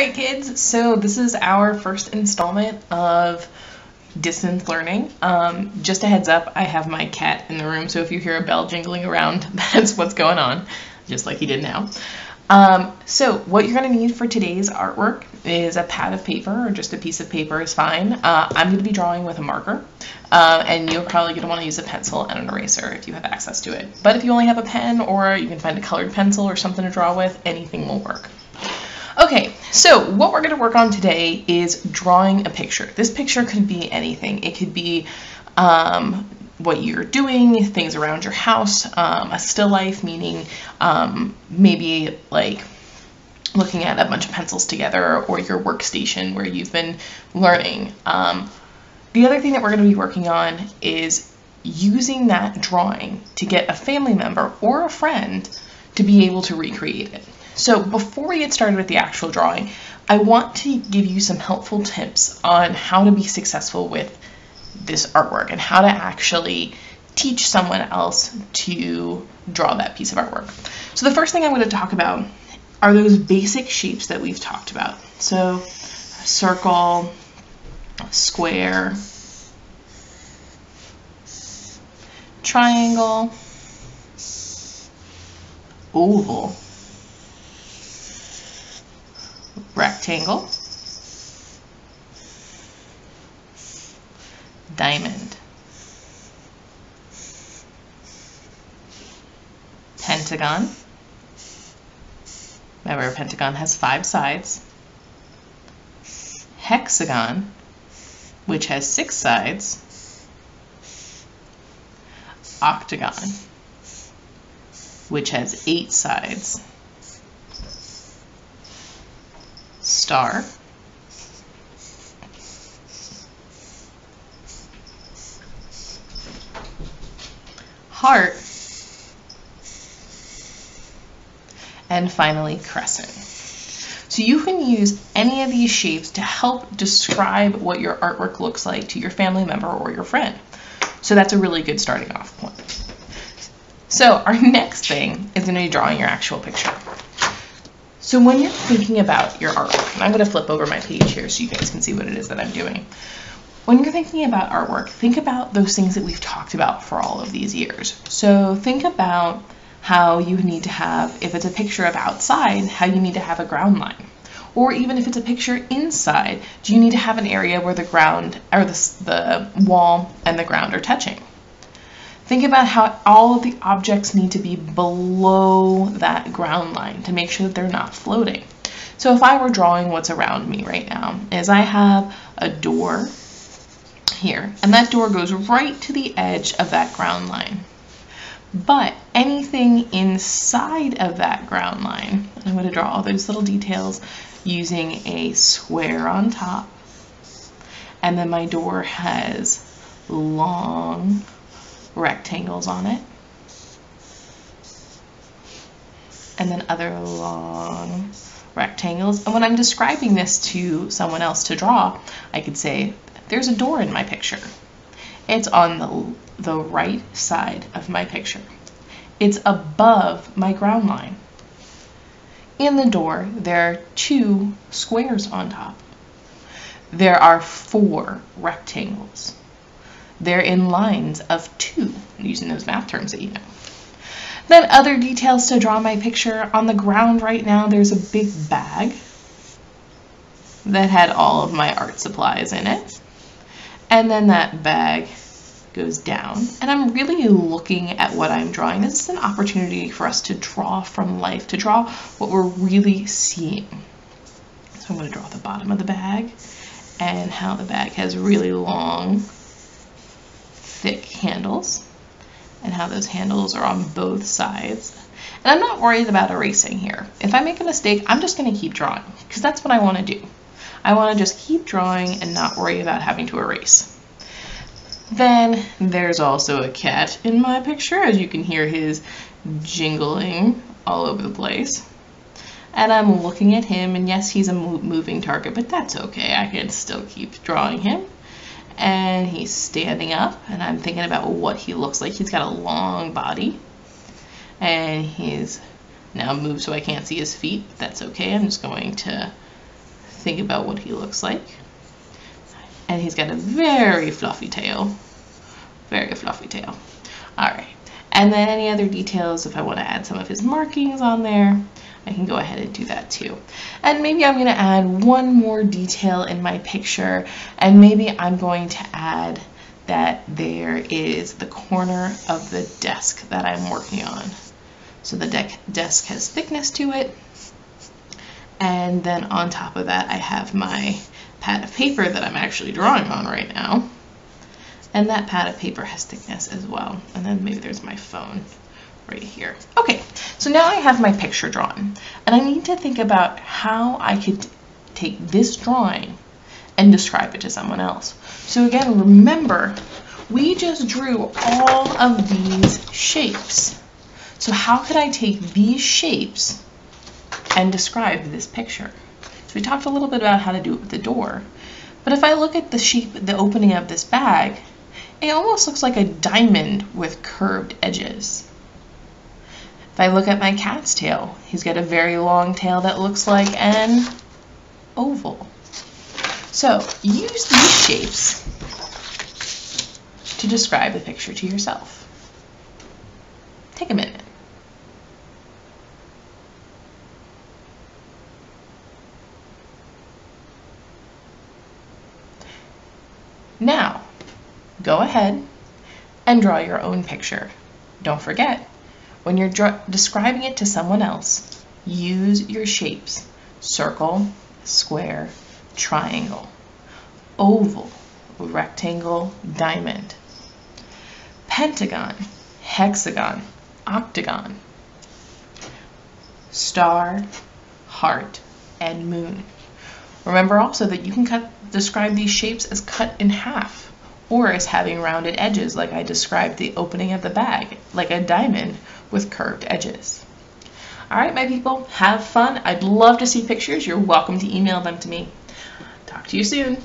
right, kids, so this is our first installment of distance learning. Um, just a heads up, I have my cat in the room, so if you hear a bell jingling around, that's what's going on, just like he did now. Um, so what you're going to need for today's artwork is a pad of paper or just a piece of paper is fine. Uh, I'm going to be drawing with a marker uh, and you're probably going to want to use a pencil and an eraser if you have access to it. But if you only have a pen or you can find a colored pencil or something to draw with, anything will work. So what we're going to work on today is drawing a picture. This picture could be anything. It could be um, what you're doing, things around your house, um, a still life, meaning um, maybe like looking at a bunch of pencils together or your workstation where you've been learning. Um, the other thing that we're going to be working on is using that drawing to get a family member or a friend to be able to recreate it. So before we get started with the actual drawing, I want to give you some helpful tips on how to be successful with this artwork and how to actually teach someone else to draw that piece of artwork. So the first thing I'm going to talk about are those basic shapes that we've talked about. So circle, square, triangle, oval, rectangle, diamond, pentagon. Remember, a pentagon has five sides. Hexagon, which has six sides. Octagon, which has eight sides. Star, heart, and finally crescent. So you can use any of these shapes to help describe what your artwork looks like to your family member or your friend. So that's a really good starting off point. So our next thing is going to be drawing your actual picture. So when you're thinking about your artwork, and I'm going to flip over my page here so you guys can see what it is that I'm doing. When you're thinking about artwork, think about those things that we've talked about for all of these years. So think about how you need to have, if it's a picture of outside, how you need to have a ground line. Or even if it's a picture inside, do you need to have an area where the ground, or the, the wall and the ground are touching? Think about how all of the objects need to be below that ground line to make sure that they're not floating. So if I were drawing what's around me right now, is I have a door here, and that door goes right to the edge of that ground line. But anything inside of that ground line, I'm going to draw all those little details using a square on top. And then my door has long rectangles on it. And then other long rectangles. And when I'm describing this to someone else to draw, I could say, there's a door in my picture. It's on the, the right side of my picture. It's above my ground line. In the door, there are two squares on top. There are four rectangles. They're in lines of two, using those math terms that you know. Then other details to draw my picture. On the ground right now, there's a big bag that had all of my art supplies in it. And then that bag goes down. And I'm really looking at what I'm drawing. This is an opportunity for us to draw from life, to draw what we're really seeing. So I'm going to draw the bottom of the bag and how the bag has really long, thick handles and how those handles are on both sides. And I'm not worried about erasing here. If I make a mistake, I'm just going to keep drawing because that's what I want to do. I want to just keep drawing and not worry about having to erase. Then there's also a cat in my picture, as you can hear his jingling all over the place. And I'm looking at him, and yes, he's a moving target, but that's okay. I can still keep drawing him. And he's standing up, and I'm thinking about what he looks like. He's got a long body, and he's now moved so I can't see his feet. But That's okay. I'm just going to think about what he looks like. And he's got a very fluffy tail. Very fluffy tail. All right. And then any other details, if I want to add some of his markings on there, I can go ahead and do that too. And maybe I'm going to add one more detail in my picture, and maybe I'm going to add that there is the corner of the desk that I'm working on. So the de desk has thickness to it, and then on top of that I have my pad of paper that I'm actually drawing on right now. And that pad of paper has thickness as well. And then maybe there's my phone right here. Okay, so now I have my picture drawn. And I need to think about how I could take this drawing and describe it to someone else. So again, remember, we just drew all of these shapes. So how could I take these shapes and describe this picture? So we talked a little bit about how to do it with the door. But if I look at the shape, the opening of this bag, it almost looks like a diamond with curved edges. If I look at my cat's tail, he's got a very long tail that looks like an oval. So use these shapes to describe the picture to yourself. Take a minute. Now, go ahead and draw your own picture. Don't forget, when you're describing it to someone else, use your shapes. Circle, square, triangle, oval, rectangle, diamond, pentagon, hexagon, octagon, star, heart, and moon. Remember also that you can cut, describe these shapes as cut in half or as having rounded edges like I described the opening of the bag, like a diamond with curved edges. All right, my people, have fun. I'd love to see pictures. You're welcome to email them to me. Talk to you soon.